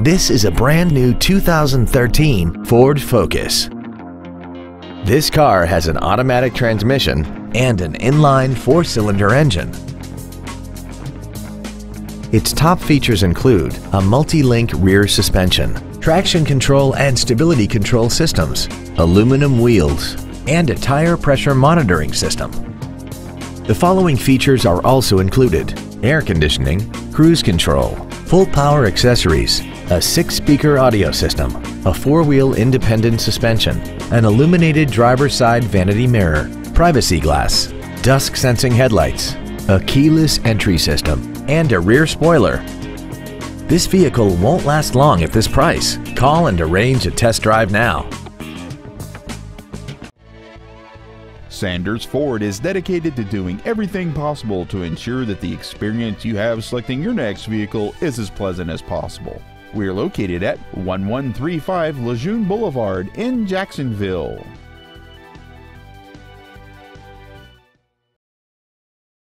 This is a brand new 2013 Ford Focus. This car has an automatic transmission and an inline four-cylinder engine. Its top features include a multi-link rear suspension, traction control and stability control systems, aluminum wheels, and a tire pressure monitoring system. The following features are also included air conditioning, cruise control, full power accessories, a six-speaker audio system, a four-wheel independent suspension, an illuminated driver's side vanity mirror, privacy glass, dusk sensing headlights, a keyless entry system, and a rear spoiler. This vehicle won't last long at this price. Call and arrange a test drive now. Sanders Ford is dedicated to doing everything possible to ensure that the experience you have selecting your next vehicle is as pleasant as possible. We are located at 1135 Lejeune Boulevard in Jacksonville.